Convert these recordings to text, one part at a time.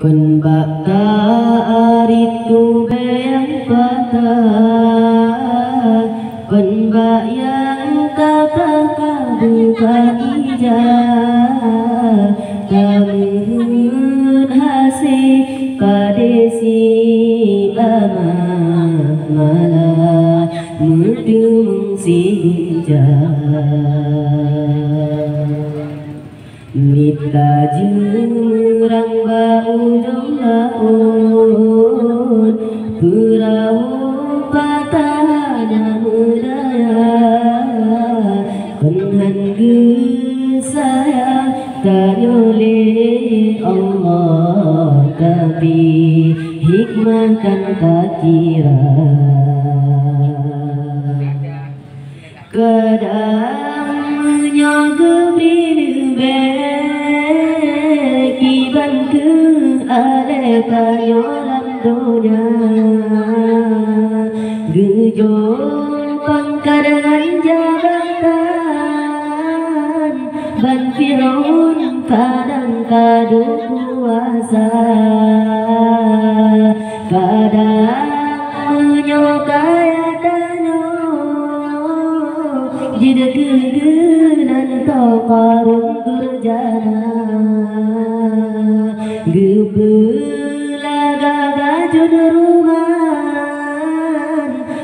Kun baka aritu bayang bata Kun bayang kata buka ija Kamun hasi kadesi amah mala Mudung si Mita jurang bau dong laun Purau patahnya mudaya Kunhan saya tanyole Allah, Tapi hikmah kan tak kira aleta yolando ya Gujo pangkadangan jabatan Ban Fir'aun padang kadu kuasa Kadang menyokai tanyo Jidak kegenan tau karung durjana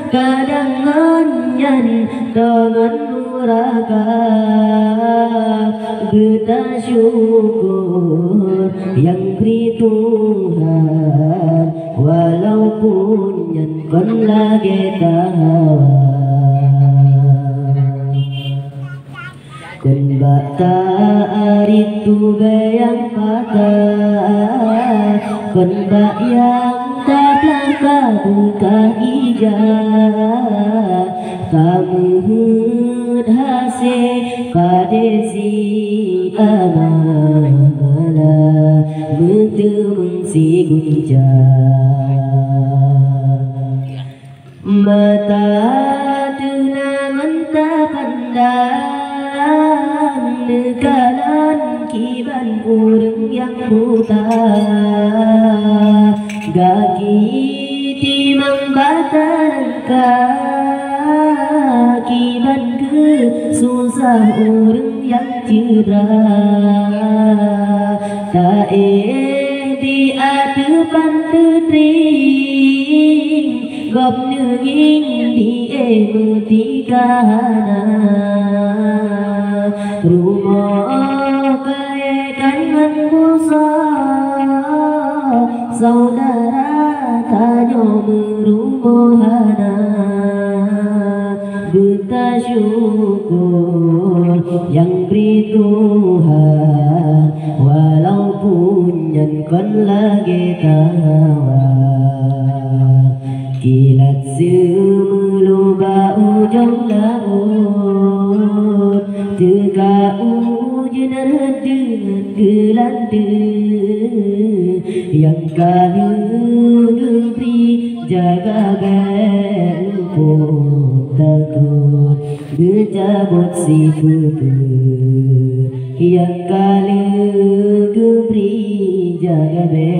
kadangan nyan dengan muraka kita syukur yang kri Tuhan Walaupun nyan kon lagi tahan Dan bata aritu bayang patah kan bayang tak langkah ija Kamu hase padesi amala Mutu si gunja Mata tuna mentah pandang Nekalan kiban urung yang buta Gagi timang batalangka Kiban ke susah urang yang cerah Tak eh di adepan tetring Gop nenging di eh metikana Rumah kaya kan busa Saudara tanya merumohana Buta syukur yang beri Tuhan Walaupun yang kon lagi tawar Kilat semulu bau ujung laut Tega ujian dengan gelanda Yang kami beri jaga jabut si pupu Yang kali gembri jaga be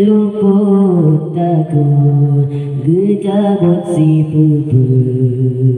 Luput takut gejabut si pupu.